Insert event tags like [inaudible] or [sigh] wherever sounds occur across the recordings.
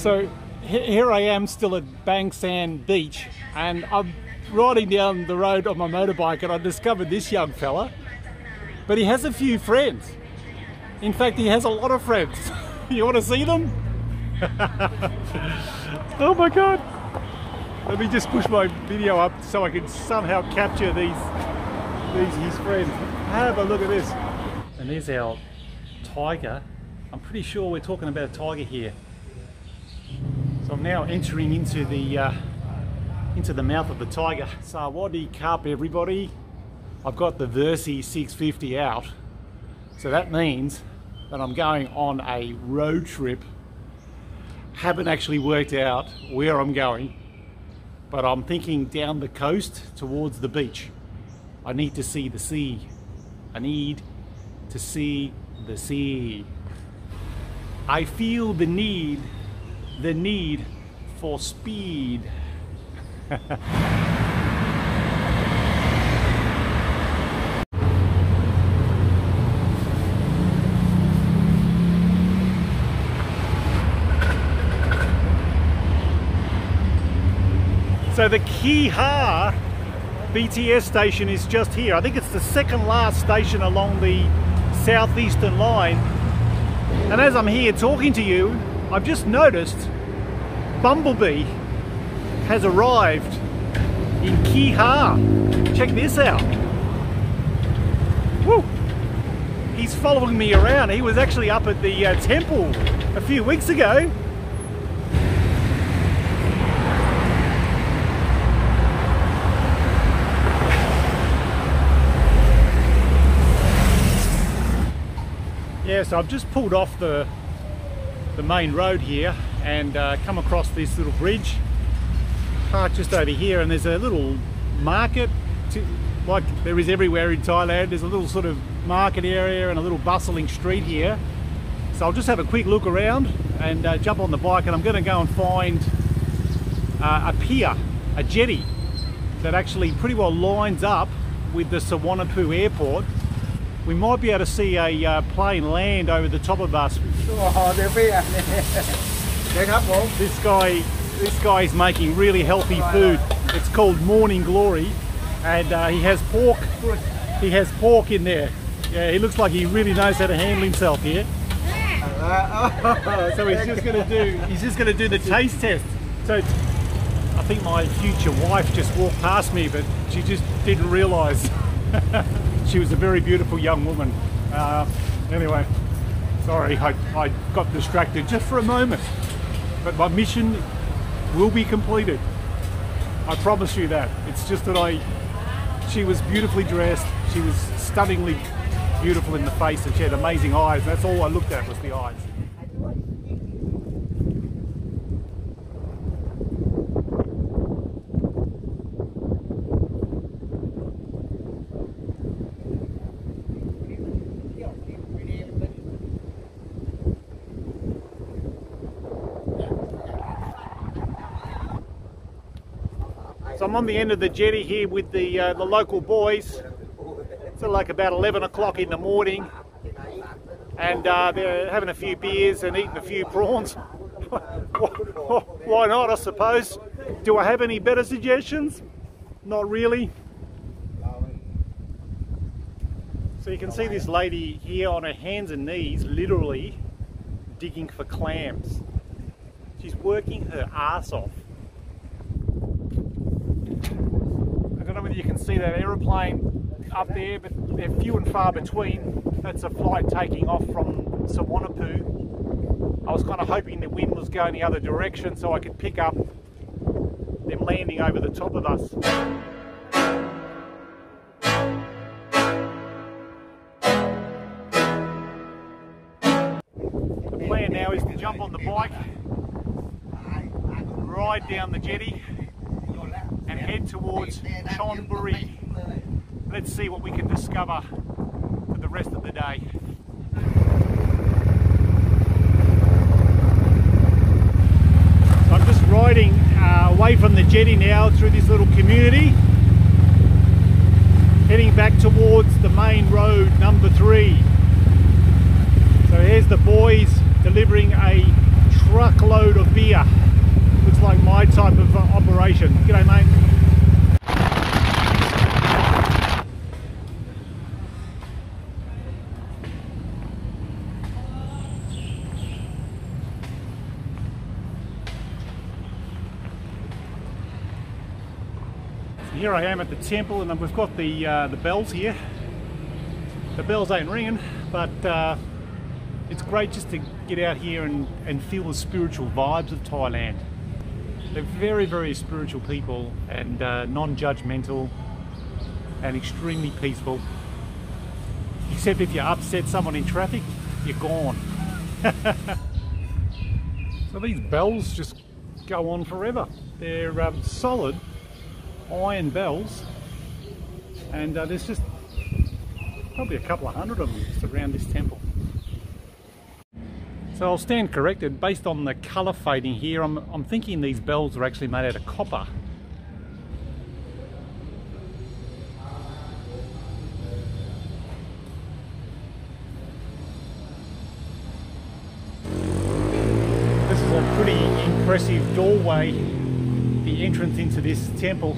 So here I am still at Bang Saen Beach and I'm riding down the road on my motorbike and I discovered this young fella. But he has a few friends. In fact, he has a lot of friends. [laughs] you want to see them? [laughs] oh my god. Let me just push my video up so I can somehow capture these these his friends. Have a look at this. And there's our tiger. I'm pretty sure we're talking about a tiger here. So I'm now entering into the uh, into the mouth of the tiger. Sawadee Cup everybody. I've got the Versys 650 out. So that means that I'm going on a road trip. Haven't actually worked out where I'm going, but I'm thinking down the coast towards the beach. I need to see the sea. I need to see the sea. I feel the need, the need for speed. [laughs] so the Kheha BTS station is just here. I think it's the second last station along the southeastern line. And as I'm here talking to you, I've just noticed Bumblebee has arrived in Kheha. Check this out. Woo! He's following me around. He was actually up at the uh, temple a few weeks ago. Yeah, so I've just pulled off the the main road here and uh, come across this little bridge. Park just over here and there's a little market to, like there is everywhere in Thailand. There's a little sort of market area and a little bustling street here. So I'll just have a quick look around and uh, jump on the bike and I'm going to go and find uh, a pier a jetty that actually pretty well lines up with the Suvarnabhumi airport we might be able to see a uh, plane land over the top of us. [laughs] This guy, this guy is making really healthy food. It's called Morning Glory, and uh, he has pork. He has pork in there. Yeah, he looks like he really knows how to handle himself here. [laughs] So he's just going to do. He's just going to do the taste test. So I think my future wife just walked past me, but she just didn't realise. [laughs] she was a very beautiful young woman. Uh, anyway, sorry, I, I got distracted just for a moment. But my mission will be completed. I promise you that. It's just that I, she was beautifully dressed. She was stunningly beautiful in the face and she had amazing eyes. That's all I looked at was the eyes. So I'm on the end of the jetty here with the uh, the local boys. It's like about 11 o'clock in the morning, and uh, they're having a few beers and eating a few prawns. [laughs] Why not, I suppose? Do I have any better suggestions? Not really. So you can see this lady here on her hands and knees, literally digging for clams. She's working her ass off. I don't know whether you can see that aeroplane up there, but they're few and far between. That's a flight taking off from Suvarnabhumi. I was kind of hoping the wind was going the other direction so I could pick up them landing over the top of us. The plan now is to jump on the bike, ride down the jetty head towards Chonburi. Let's see what we can discover for the rest of the day. So I'm just riding uh, away from the jetty now through this little community, heading back towards the main road number three. So here's the boys delivering a truckload of beer. Looks like my type of uh, operation. G'day mate. here I am at the temple and we've got the uh, the bells here. The bells ain't ringing, but uh, it's great just to get out here and, and feel the spiritual vibes of Thailand. They're very, very spiritual people and uh, non-judgmental and extremely peaceful. Except if you upset someone in traffic, you're gone. [laughs] so these bells just go on forever. They're um, solid iron bells and uh, there's just probably a couple of hundred of them just around this temple. So I'll stand corrected, based on the colour fading here, I'm, I'm thinking these bells are actually made out of copper. This is a pretty impressive doorway, the entrance into this temple.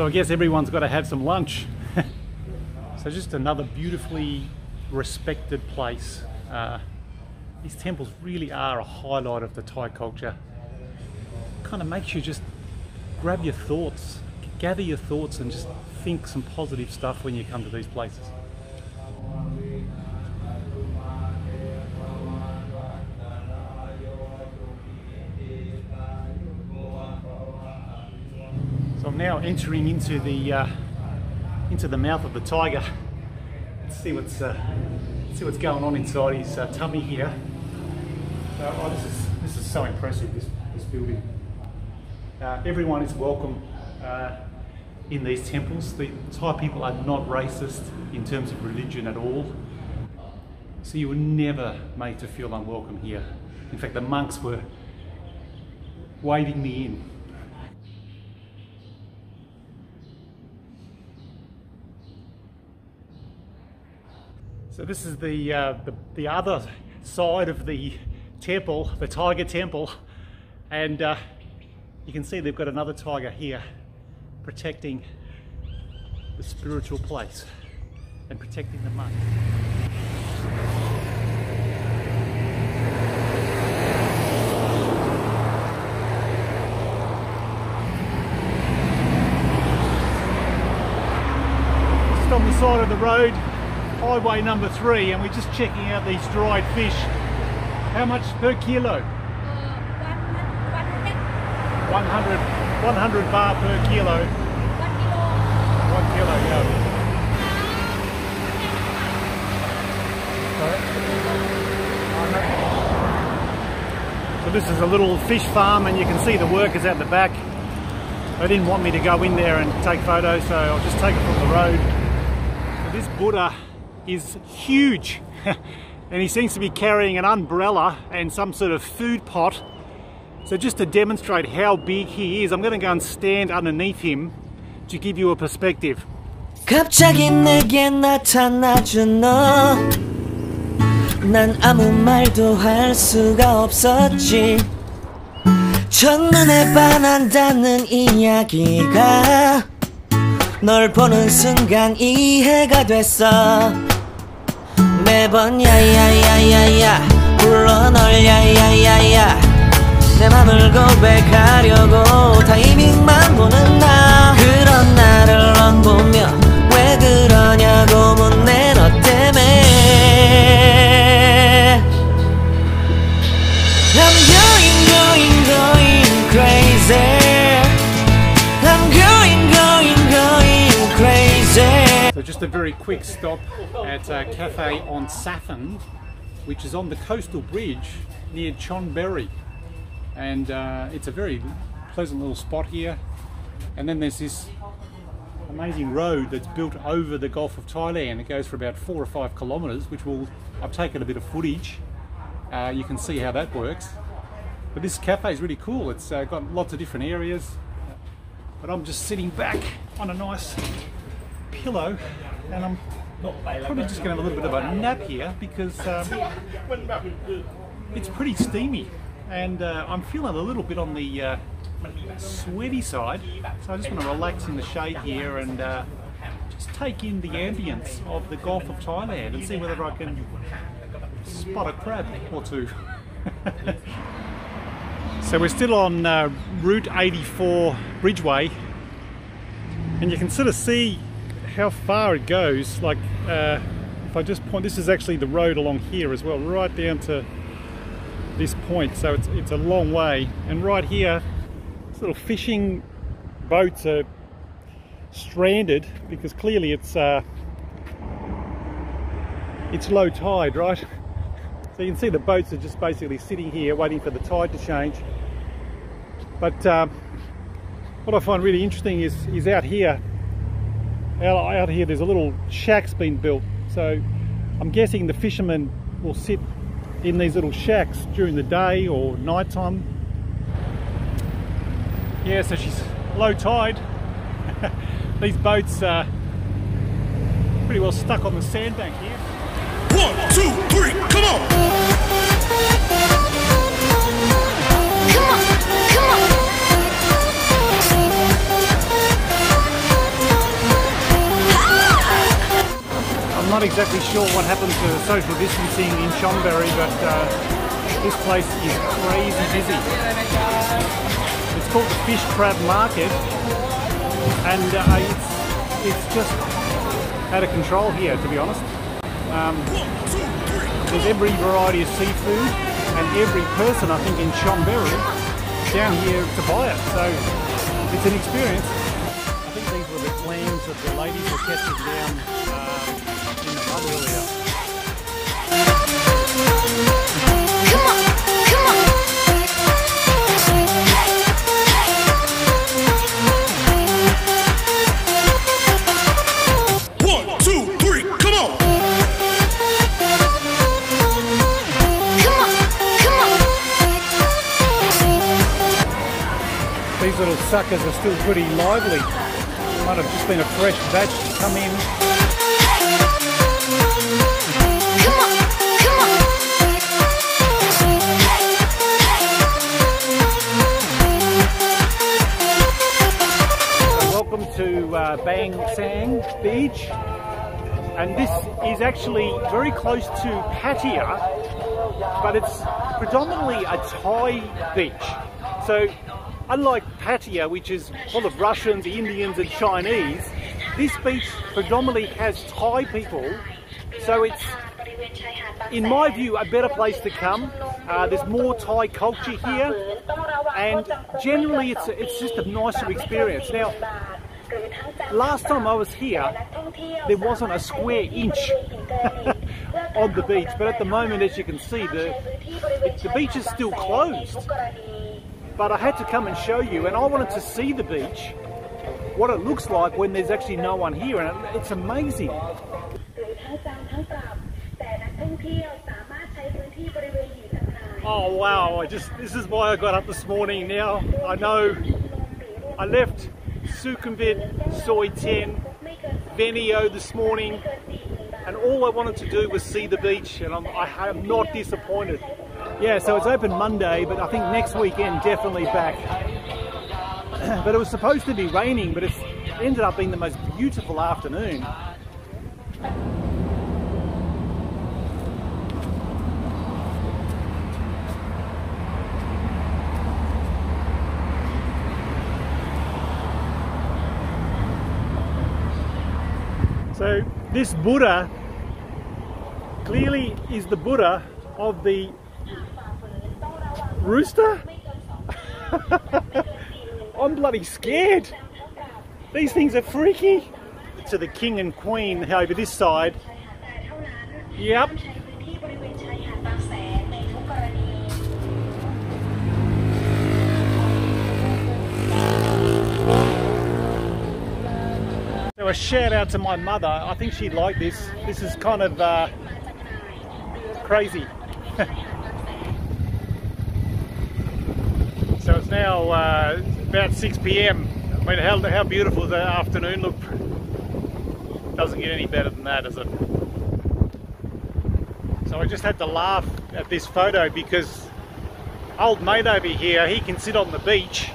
So I guess everyone's got to have some lunch. [laughs] so just another beautifully respected place. Uh, these temples really are a highlight of the Thai culture. Kind of makes you just grab your thoughts, gather your thoughts and just think some positive stuff when you come to these places. Now entering into the uh, into the mouth of the tiger. Let's see what's uh, see what's going on inside his uh, tummy here. oh, this is this is so impressive. This this building. Uh, everyone is welcome uh, in these temples. The Thai people are not racist in terms of religion at all. So you were never made to feel unwelcome here. In fact, the monks were waving me in So this is the, uh, the, the, other side of the temple, the tiger temple. And uh, you can see they've got another tiger here protecting the spiritual place and protecting the. Just on the side of the road highway number three and we're just checking out these dried fish. How much per kilo? Uh, 100, 100 baht per kilo. One kilo. One kilo, yeah. So this is a little fish farm and you can see the workers at the back. They didn't want me to go in there and take photos so I'll just take it from the road. So this Buddha is huge [laughs] and he seems to be carrying an umbrella and some sort of food pot so just to demonstrate how big he is I'm going to go and stand underneath him to give you a perspective 갑자기 내게 나타나준 너난 아무 말도 할 수가 없었지 첫눈에 반한다는 이야기가 널 보는 순간 이해가 됐어 매번 야야야야야 불러 널 야야야야. 내 맘을 고백하려고 타이밍만 보는 나. 그런 나를 넌 보며 왜 그러냐 just a very quick stop at a cafe on Sathon, which is on the coastal bridge near Chonburi. And uh, it's a very pleasant little spot here. And then there's this amazing road that's built over the Gulf of Thailand. It goes for about four or five kilometres, which will, I've taken a bit of footage. Uh, you can see how that works. But this cafe is really cool. It's uh, got lots of different areas. But I'm just sitting back on a nice pillow and I'm probably just going to have a little bit of a nap here because um, it's pretty steamy. and uh, I'm feeling a little bit on the uh, sweaty side so I just want to relax in the shade here and uh, just take in the ambience of the Gulf of Thailand and see whether I can spot a crab or two. [laughs] so we're still on uh, Route 84 Bridgeway and you can sort of see how far it goes like uh, if I just point this is actually the road along here as well right down to this point so it's, it's a long way. And right here this little fishing boats are stranded because clearly it's uh, it's low tide right? [laughs] So you can see the boats are just basically sitting here waiting for the tide to change. But um, what I find really interesting is is out here out, out here there's a little shack's been built. So I'm guessing the fishermen will sit in these little shacks during the day or night time yeah so she's low tide. [laughs] These boats are pretty well stuck on the sandbank here. One two three come on I'm not exactly sure what happened to social distancing in Chonburi but uh, this place is crazy busy It's called the Fish Crab Market and uh, it's, it's just out of control here to be honest. Um, there's every variety of seafood and every person I think in Chonburi down here to buy it so it's an experience. I think these were the clams that the ladies were catching down uh, in the mud earlier. little suckers are still pretty lively. Might have just been a fresh batch to come in. Beach and this is actually very close to Pattaya but it's predominantly a Thai beach so Unlike Pattaya, which is full of Russians, Indians and Chinese, this beach predominantly has Thai people, so it's, in my view, a better place to come. Uh, there's more Thai culture here, and generally it's, it's just a nicer experience. Now, last time I was here, there wasn't a square inch [laughs] on the beach, but at the moment, as you can see, the, the beach is still closed but I had to come and show you and I wanted to see the beach, what it looks like when there's actually no one here and it's amazing. Oh wow, I just this is why I got up this morning now. I know I left Sukhumvit, Soi 10, Venio this morning and all I wanted to do was see the beach and I'm, I am not disappointed. Yeah, so it's open Monday, but I think next weekend definitely back. [clears throat] but it was supposed to be raining, but it ended up being the most beautiful afternoon. So this Buddha clearly is the Buddha of the rooster? [laughs] I'm bloody scared. These things are freaky. To the king and queen over this side. Yep. A shout out to my mother. I think she'd like this. This is kind of uh, crazy. [laughs] So it's now uh, about 6 p.m. I mean, how, how beautiful that afternoon look? Doesn't get any better than that, does it? So I just had to laugh at this photo because old mate over here, he can sit on the beach,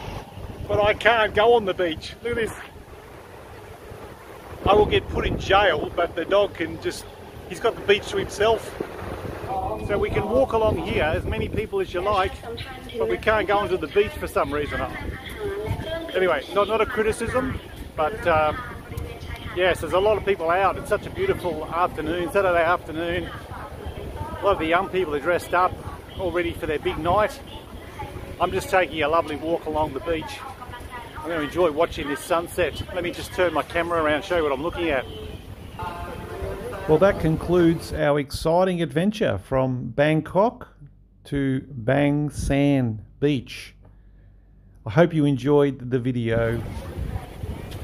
but I can't go on the beach. Look at this. Will get put in jail, but the dog can just, he's got the beach to himself. So we can walk along here, as many people as you like, but we can't go onto the beach for some reason. Anyway, not, not a criticism, but um, yes, there's a lot of people out. It's such a beautiful afternoon, Saturday afternoon. A lot of the young people are dressed up, all ready for their big night. I'm just taking a lovely walk along the beach. I'm going to enjoy watching this sunset. Let me just turn my camera around show you what I'm looking at. Well, that concludes our exciting adventure from Bangkok to Bang Saen Beach. I hope you enjoyed the video.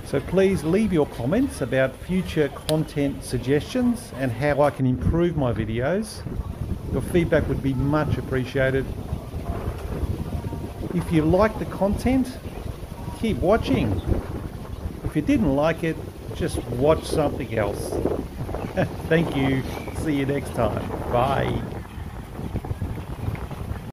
So please leave your comments about future content suggestions and how I can improve my videos. Your feedback would be much appreciated. If you like the content, keep watching. If you didn't like it, just watch something else. [laughs] Thank you. See you next time. Bye.